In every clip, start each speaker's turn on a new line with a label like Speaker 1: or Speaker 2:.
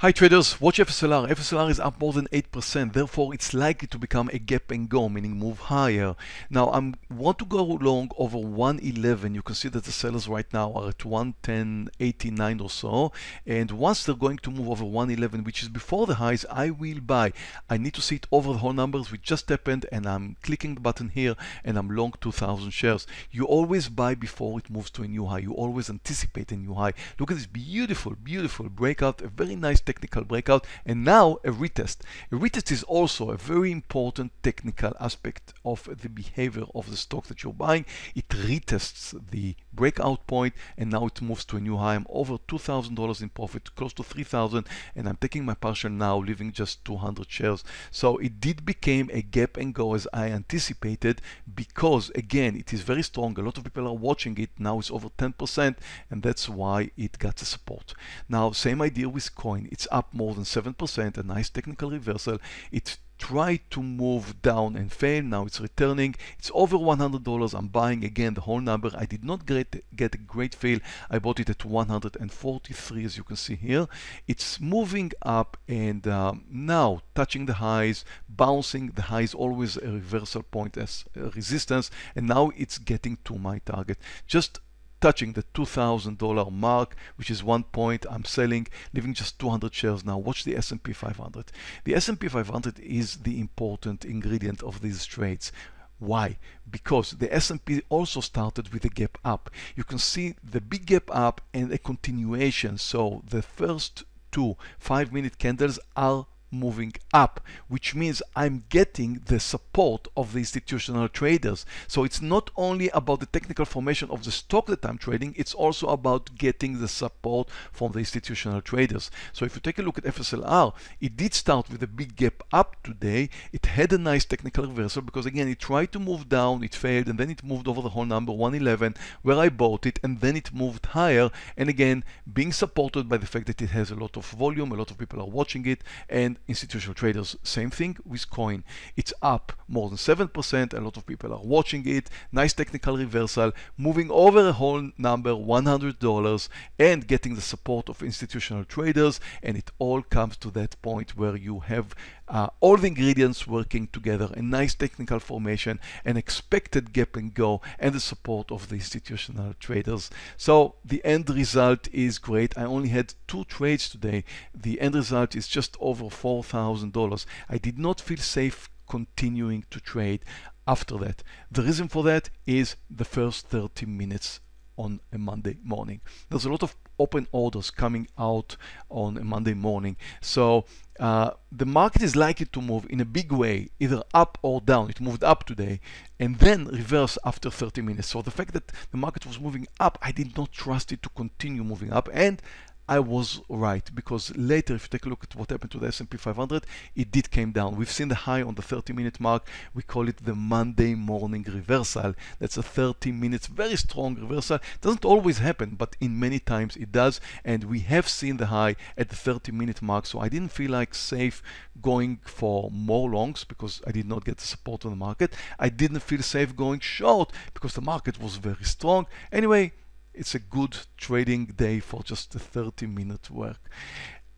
Speaker 1: Hi traders, watch FSLR. FSLR is up more than 8%, therefore it's likely to become a gap and go, meaning move higher. Now I want to go long over 111. You can see that the sellers right now are at 110.89 or so. And once they're going to move over 111, which is before the highs, I will buy. I need to see it over the whole numbers, which just happened, and I'm clicking the button here, and I'm long 2,000 shares. You always buy before it moves to a new high. You always anticipate a new high. Look at this beautiful, beautiful breakout, a very nice technical breakout and now a retest. A retest is also a very important technical aspect of the behavior of the stock that you're buying. It retests the breakout point and now it moves to a new high. I'm over $2,000 in profit, close to 3,000 and I'm taking my partial now, leaving just 200 shares. So it did became a gap and go as I anticipated because again, it is very strong. A lot of people are watching it. Now it's over 10% and that's why it got the support. Now, same idea with coin it's up more than 7%, a nice technical reversal. It tried to move down and fail. Now it's returning. It's over $100. I'm buying again the whole number. I did not get, get a great fail. I bought it at 143 as you can see here. It's moving up and um, now touching the highs, bouncing. The highs always a reversal point as resistance and now it's getting to my target. Just touching the $2,000 mark, which is one point. I'm selling, leaving just 200 shares now. Watch the S&P 500. The S&P 500 is the important ingredient of these trades. Why? Because the S&P also started with a gap up. You can see the big gap up and a continuation. So the first two five minute candles are moving up, which means I'm getting the support of the institutional traders. So it's not only about the technical formation of the stock that I'm trading, it's also about getting the support from the institutional traders. So if you take a look at FSLR, it did start with a big gap up today. It had a nice technical reversal because again, it tried to move down, it failed, and then it moved over the whole number 111 where I bought it, and then it moved higher. And again, being supported by the fact that it has a lot of volume, a lot of people are watching it, and institutional traders. Same thing with coin. It's up more than 7%. A lot of people are watching it. Nice technical reversal, moving over a whole number, $100, and getting the support of institutional traders. And it all comes to that point where you have uh, all the ingredients working together, a nice technical formation, an expected gap and go, and the support of the institutional traders. So the end result is great. I only had two trades today. The end result is just over $4,000. I did not feel safe continuing to trade after that. The reason for that is the first 30 minutes on a Monday morning. There's a lot of open orders coming out on a Monday morning. So uh, the market is likely to move in a big way, either up or down. It moved up today and then reverse after 30 minutes. So the fact that the market was moving up, I did not trust it to continue moving up. And I was right because later if you take a look at what happened to the S&P 500 it did came down. We've seen the high on the 30 minute mark. We call it the Monday morning reversal. That's a 30 minutes very strong reversal. Doesn't always happen but in many times it does and we have seen the high at the 30 minute mark. So I didn't feel like safe going for more longs because I did not get the support on the market. I didn't feel safe going short because the market was very strong. Anyway it's a good trading day for just a 30 minute work.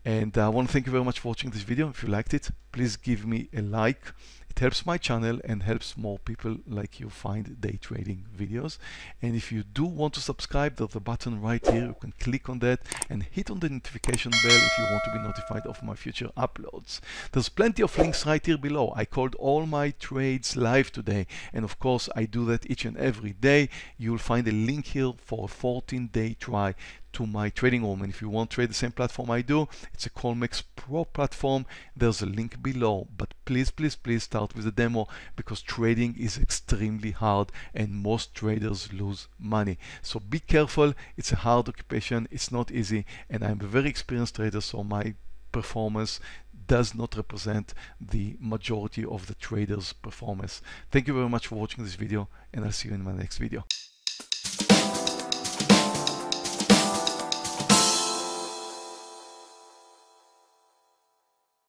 Speaker 1: And uh, I want to thank you very much for watching this video. If you liked it, please give me a like. It helps my channel and helps more people like you find day trading videos. And if you do want to subscribe, there's a button right here. You can click on that and hit on the notification bell if you want to be notified of my future uploads. There's plenty of links right here below. I called all my trades live today. And of course, I do that each and every day. You'll find a link here for a 14 day try to my trading room and if you want to trade the same platform I do it's a Colmex Pro platform. There's a link below. But please please please start with the demo because trading is extremely hard and most traders lose money. So be careful. It's a hard occupation. It's not easy. And I'm a very experienced trader so my performance does not represent the majority of the traders performance. Thank you very much for watching this video and I'll see you in my next video